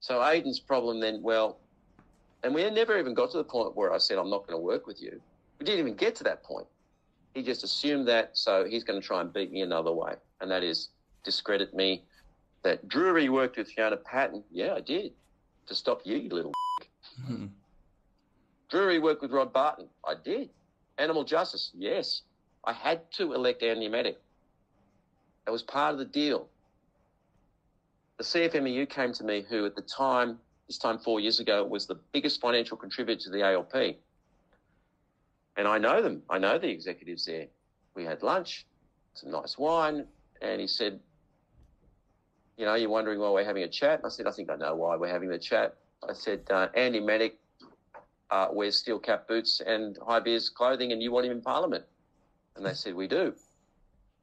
So Aidan's problem then, well, and we never even got to the point where I said, I'm not going to work with you. We didn't even get to that point. He just assumed that, so he's going to try and beat me another way, and that is discredit me. That Druery worked with Fiona Patten. Yeah, I did. To stop you, you little. Hmm. Druery worked with Rod Barton. I did. Animal justice. Yes. I had to elect Andy Meddick. That was part of the deal. The CFMEU came to me, who at the time, this time four years ago, was the biggest financial contributor to the ALP. And I know them. I know the executives there. We had lunch, some nice wine, and he said, You know, you're wondering why we're having a chat. I said, I think I know why we're having the chat. I said, uh, Andy Meddick uh, wears steel cap boots and high vis clothing, and you want him in Parliament. And they said, We do.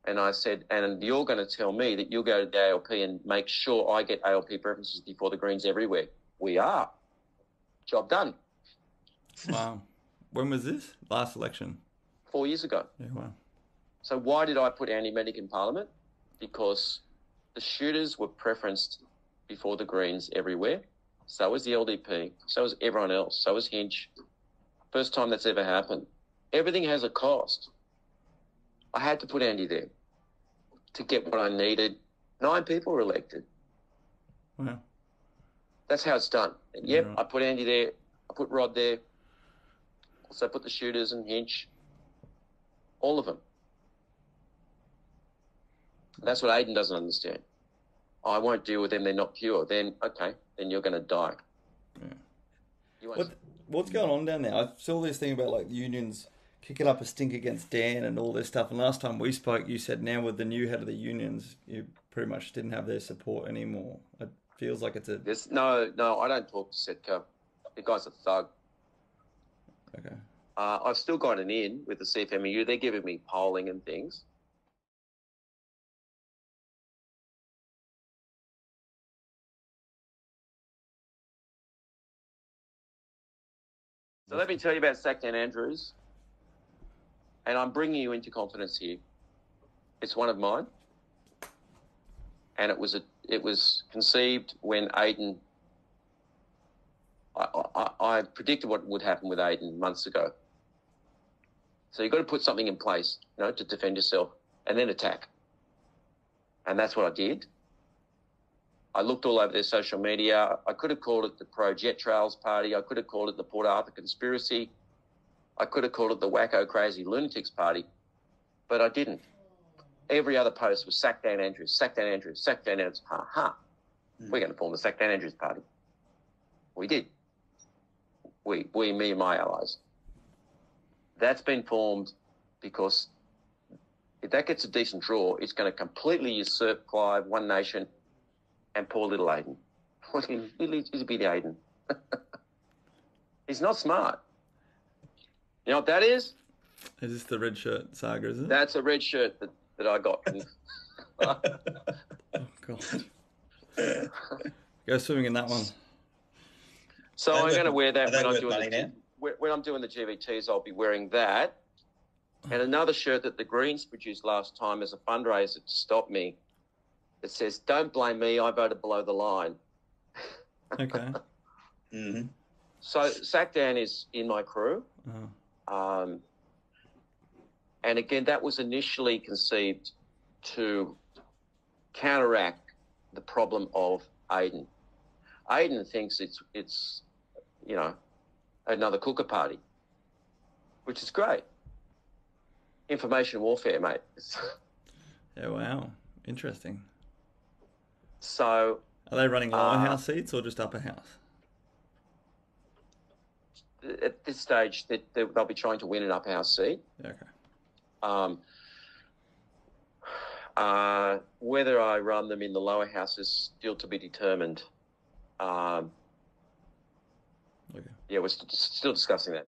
And I said, And you're going to tell me that you'll go to the ALP and make sure I get ALP preferences before the Greens everywhere. We are. Job done. Wow. When was this? Last election. Four years ago. Yeah, wow. So why did I put Andy Meddick in Parliament? Because the shooters were preferenced before the Greens everywhere. So was the LDP. So was everyone else. So was Hinch. First time that's ever happened. Everything has a cost. I had to put Andy there to get what I needed. Nine people were elected. Wow. That's how it's done. And yep, Right. I put Andy there. I put Rod there. Also put the shooters and Hinch. All of them. That's what Aiden doesn't understand. I won't deal with them. They're not pure. Then okay, then you're going to die. Yeah. You won't- What what's going on down there? I saw this thing about like the unions kicking up a stink against Dan and all this stuff. And last time we spoke, you said now with the new head of the unions, you pretty much didn't have their support anymore. It feels like it's a There's, no, no, I don't talk to Setka. The guy's a thug. okay. Uh, I've still got an in with the CFMEU. They're giving me polling and things. So let me tell you about Sackdan Andrews. And I'm bringing you into confidence here. It's one of mine. And it was a, it was conceived when Aiden I, I, I predicted what would happen with Aiden months ago. So you've got to put something in place, you know, to defend yourself and then attack. And that's what I did. I looked all over their social media. I could have called it the Pro Jet Trails Party. I could have called it the Port Arthur Conspiracy. I could have called it the Wacko Crazy Lunatics Party, but I didn't. Every other post was sack Dan Andrews, sack Dan Andrews, sack Dan Andrews. Ha ha. Hmm. We're going to form the sack Dan Andrews Party. We did. We, we, me, and my allies. That's been formed because if that gets a decent draw, it's going to completely usurp Clive, One Nation, and poor little Aiden. Little itty bitty Aiden. He's not smart. You know what that is? Is this the red shirt saga, is it? That's a red shirt that, that I got. Oh god. Go swimming in that one. so I'm going to wear that when I'm doing the now? when I'm doing the GVTs. I'll be wearing that, and another shirt that the Greens produced last time as a fundraiser to stop me. It says, "Don't blame me. I voted below the line." Okay. hmm So Sackdan is in my crew. Uh, Um, and again, that was initially conceived to counteract the problem of Aiden. Aiden thinks it's it's you know another cooker party, which is great. Information warfare, mate. yeah, wow. Interesting. So Are they running lower Uh, house seats or just upper house? At this stage, they, they, they'll be trying to win an upper house seat. Okay. Um, uh, whether I run them in the lower house is still to be determined. Um, Okay. yeah, we're st- still discussing that.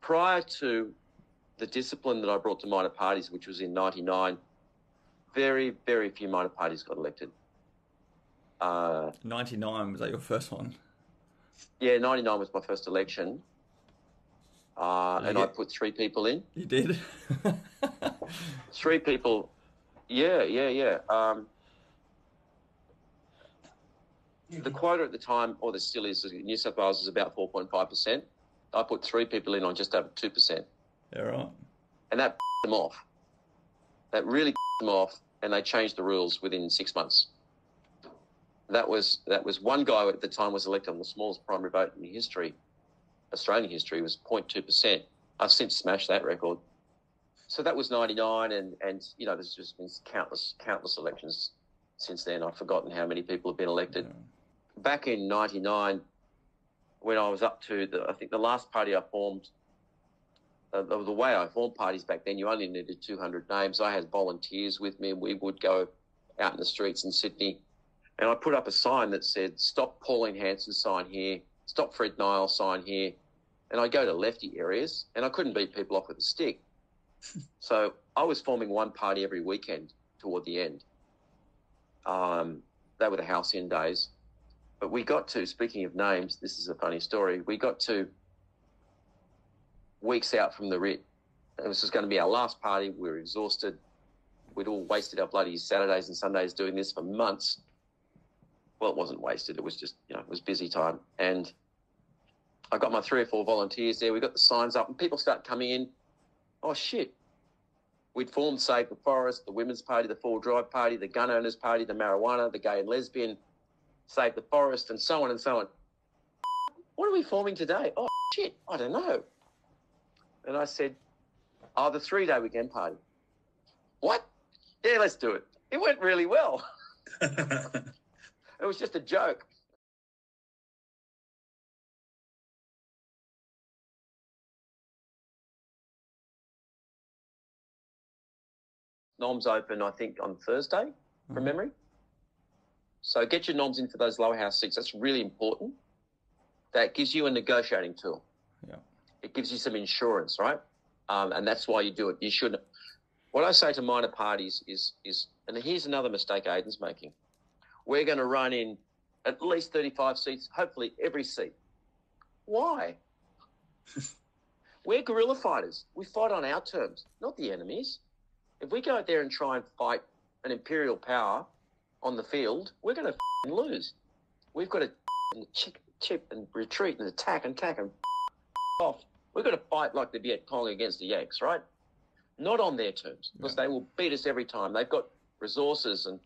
Prior to the discipline that I brought to minor parties, which was in '99, very, very few minor parties got elected. Uh, 99, was that your first one? Yeah, 99 was my first election. Uh, and I put three people in. You did? three people. Yeah, yeah, yeah. Um, the quota at the time, or there still is, New South Wales is about 4.5%. I put three people in on just over 2%. Yeah, right. And that them off. That really them off, and they changed the rules within six months. That was that was one guy at the time was elected on the smallest primary vote in history, Australian history, was 0.2%. I've since smashed that record. So that was 99, and, and you know, there's just been countless, countless elections since then. I've forgotten how many people have been elected. Yeah. Back in 99, when I was up to, the, I think the last party I formed, uh, the, the way I formed parties back then, you only needed 200 names. I had volunteers with me, and we would go out in the streets in Sydney. And I put up a sign that said, Stop Pauline Hanson sign here, stop Fred Nile sign here. And I'd go to lefty areas, and I couldn't beat people off with a stick. so I was forming one party every weekend toward the end. Um, they were the house in days. But we got to, speaking of names, this is a funny story. We got to weeks out from the writ. This was going to be our last party. We were exhausted. We'd all wasted our bloody Saturdays and Sundays doing this for months. Well, it wasn't wasted. It was just, you know, it was busy time. And I got my three or four volunteers there. We got the signs up and people start coming in. Oh, shit. We'd formed Save the Forest, the Women's Party, the Four Drive Party, the Gun Owners Party, the Marijuana, the Gay and Lesbian, Save the Forest, and so on and so on. What are we forming today? Oh, shit. I don't know. And I said, Oh, the three day weekend party. What? Yeah, let's do it. It went really well. it was just a joke. Noms open, I think, on Thursday, from Mhm. memory. So get your noms in for those lower house seats. That's really important. That gives you a negotiating tool. Yeah. Gives you some insurance, right? Um, and that's why you do it. You shouldn't. What I say to minor parties is, is, and here's another mistake Aiden's making. We're going to run in at least 35 seats, hopefully every seat. Why? We're guerrilla fighters. We fight on our terms, not the enemy's. If we go out there and try and fight an imperial power on the field, we're going to lose. We've got to chip, chip and retreat and attack and attack and off. We've got to fight like the Viet Cong against the Yanks, right? Not on their terms, because Yeah. they will beat us every time. They've got resources and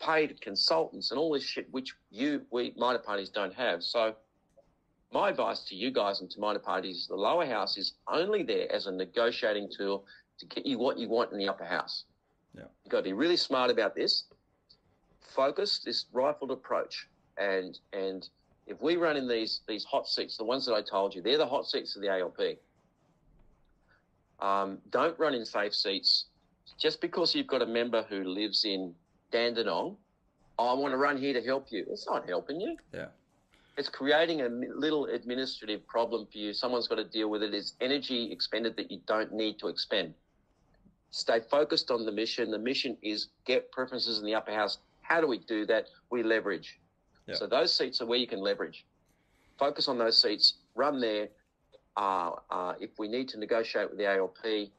paid consultants and all this shit, which you, we, minor parties don't have. So, my advice to you guys and to minor parties is the lower house is only there as a negotiating tool to get you what you want in the upper house. Yeah. You've got to be really smart about this. Focus this rifled approach. And and if we run in these these hot seats, the ones that I told you, they're the hot seats of the ALP. Um, don't run in safe seats just because you've got a member who lives in Dandenong. "Oh, I want to run here to help you. It's not helping you. Yeah. It's creating a little administrative problem for you. Someone's got to deal with it. It's energy expended that you don't need to expend. Stay focused on the mission. The mission is get preferences in the upper house. How do we do that? We leverage. Yeah. So those seats are where you can leverage. Focus on those seats. Run there. Uh, uh, if we need to negotiate with the ALP,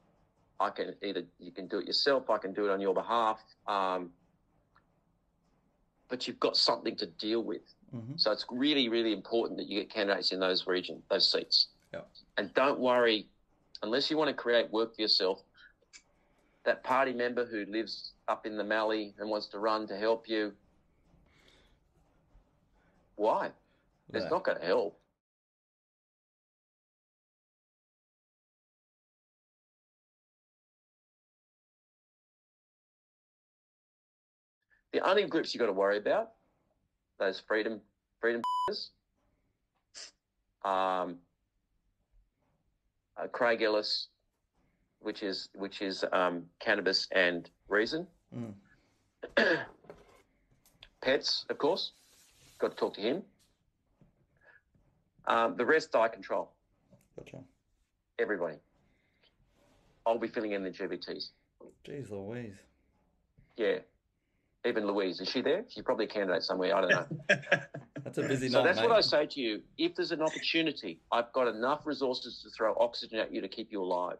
I can either you can do it yourself. I can do it on your behalf. Um, but you've got something to deal with. hmm So it's really, really important that you get candidates in those region, those seats. Yeah. And don't worry, unless you want to create work for yourself, that party member who lives up in the Mallee and wants to run to help you, why? It's not going to help. The only groups you've got to worry about, those freedom freedom um, uh, Craig Ellis, which is which is um, cannabis and reason. Mm. Pets, of course, got to talk to him. Um, the rest I control. Gotcha. Everybody. I'll be filling in the GVTs. Jeez Louise. Yeah. Even Louise, is she there? She's probably a candidate somewhere. I don't know. That's a busy So night, that's mate. what I say to you. If there's an opportunity, I've got enough resources to throw oxygen at you to keep you alive.